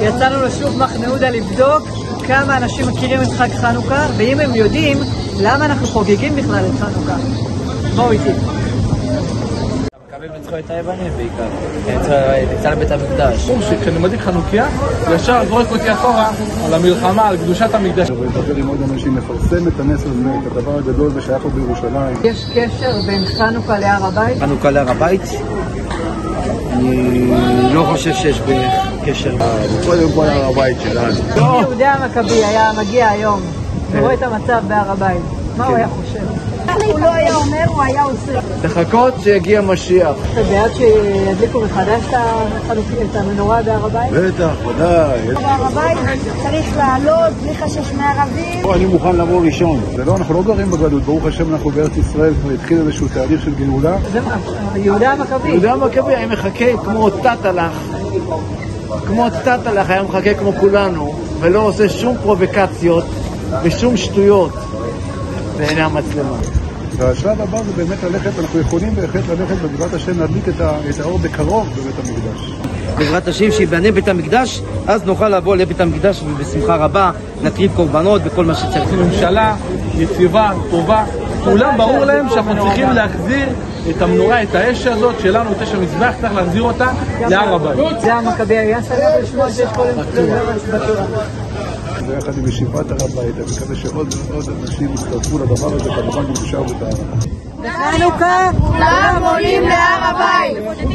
יצאנו לשוק מחנה יהודה לבדוק כמה אנשים מכירים את חג חנוכה, ואם הם יודעים, למה אנחנו חוגגים בכלל את חנוכה. בואו איתי. בצחוק את היוונים בעיקר. נמצא לבית המקדש. ברור שכשאני מדליק חנוכיה, ישר זורק אותי אחורה על המלחמה, על קדושת המקדש. ולדבר עם עוד אנשים, לפרסם את הנס הזה, את הדבר הגדול ושייך לו בירושלים. יש קשר בין חנוכה להר הבית? חנוכה להר הבית? אני לא חושב שיש קשר. קודם כל הר הבית שלנו. אם יהודה המכבי היה מגיע היום ורואה את המצב בהר הבית, מה הוא היה חושב? הוא לא היה אומר, הוא היה עושה. לחכות שיגיע משיח. אתה בעד שידליקו מחדש את המנורה בהר הבית? בטח, ודאי. בהר הבית צריך לעלות בלי חשש מערבים. פה אני מוכן לבוא ראשון. זה לא, אנחנו לא גרים בגלות, ברוך השם אנחנו בארץ ישראל, כבר התחיל איזשהו תהליך של גאולה. זה מה, יהודה המכבי. יהודה המכבי היה מחכה כמו תת-הלך, כמו תת-הלך היה מחכה כמו כולנו, ולא עושה שום פרובוקציות ושום שטויות בעיני המצלמה. והשלב הבא זה באמת ללכת, אנחנו יכולים בהחלט ללכת בעזרת השם להדליק את ה- את האור בקרוב בבית המקדש. בעזרת השם שיבנה בית המקדש, אז נוכל לבוא לבית המקדש ובשמחה רבה נקריב קורבנות וכל מה שצריך. ממשלה יציבה, טובה, כולם ברור להם שאנחנו צריכים להחזיר את המנורה, את האש הזאת שלנו, את אש המזבח, צריך להחזיר אותה להר הבית. יהודה המכבי היה שמח לשמוע שיש כל בתורה. ויחד עם ישיבת הר הבית, אני מקווה שעוד ועוד אנשים יצטרפו לדבר הזה, כמובן בבושה ובטהרה. בחנוכה כולם עולים להר הבית.